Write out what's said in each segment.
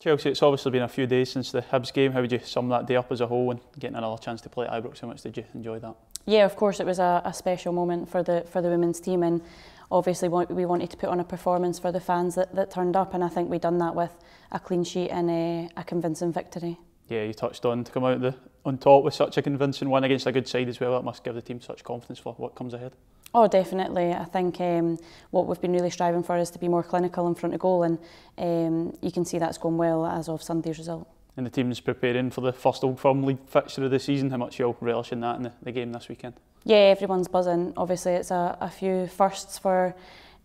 Chelsea, it's obviously been a few days since the Hibs game. How would you sum that day up as a whole and getting another chance to play at Ibrox? How much did you enjoy that? Yeah, of course, it was a, a special moment for the for the women's team, and obviously we wanted to put on a performance for the fans that, that turned up, and I think we done that with a clean sheet and a, a convincing victory. Yeah, you touched on to come out the, on top with such a convincing win against a good side as well. That must give the team such confidence for what comes ahead. Oh, definitely. I think um, what we've been really striving for is to be more clinical in front of goal, and um, you can see that's going well as of Sunday's result. And the team's preparing for the first Old Firm League fixture of the season. How much you'll relish in that in the, the game this weekend? Yeah, everyone's buzzing. Obviously, it's a, a few firsts for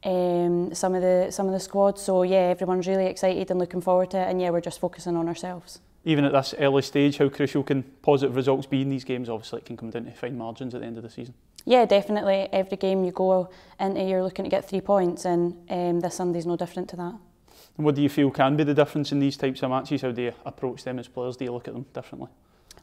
um, some of the some of the squad. So yeah, everyone's really excited and looking forward to it. And yeah, we're just focusing on ourselves. even at this early stage, how crucial can positive results be in these games? Obviously, it can come down to fine margins at the end of the season. Yeah, definitely. Every game you go into, eh, you're looking to get three points, and um, this Sunday's no different to that. And what do you feel can be the difference in these types of matches? How do you approach them as players? Do you look at them differently?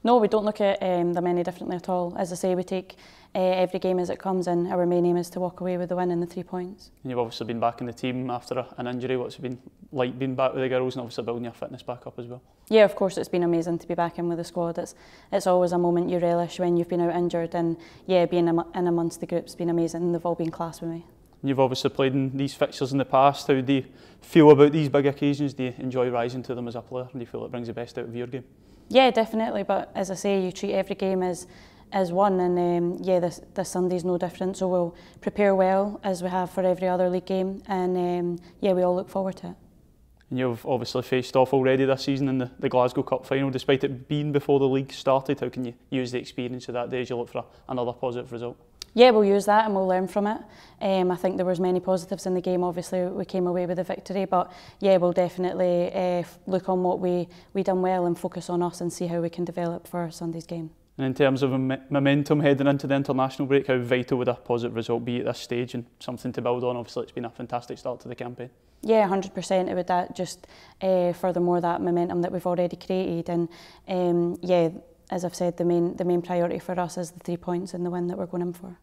No, we don't look at um, them any differently at all. As I say, we take uh, every game as it comes, and our main aim is to walk away with the win and the three points. And you've obviously been back in the team after a, an injury. What's it been like being back with the girls, and obviously building your fitness back up as well? Yeah, of course, it's been amazing to be back in with the squad. It's it's always a moment you relish when you've been out injured, and yeah, being in amongst the group's been amazing. They've all been class with me. You've obviously played in these fixtures in the past. How do you feel about these big occasions? Do you enjoy rising to them as a player? And do you feel it brings the best out of your game? Yeah, definitely. But as I say, you treat every game as as one, and um, yeah, this this Sunday's no different. So we'll prepare well as we have for every other league game, and um, yeah, we all look forward to it. And you've obviously faced off already this season in the, the Glasgow Cup final, despite it being before the league started. How can you use the experience of that day as you look for a, another positive result? Yeah, we'll use that and we'll learn from it. Um, I think there was many positives in the game. Obviously, we came away with a victory, but yeah, we'll definitely uh, look on what we we done well and focus on us and see how we can develop for Sunday's game. And in terms of momentum heading into the international break, how vital would a positive result be at this stage and something to build on? Obviously, it's been a fantastic start to the campaign. Yeah, 100%. It would that just uh, furthermore that momentum that we've already created, and um, yeah as I've said, the main, the main priority for us is the three points and the win that we're going in for.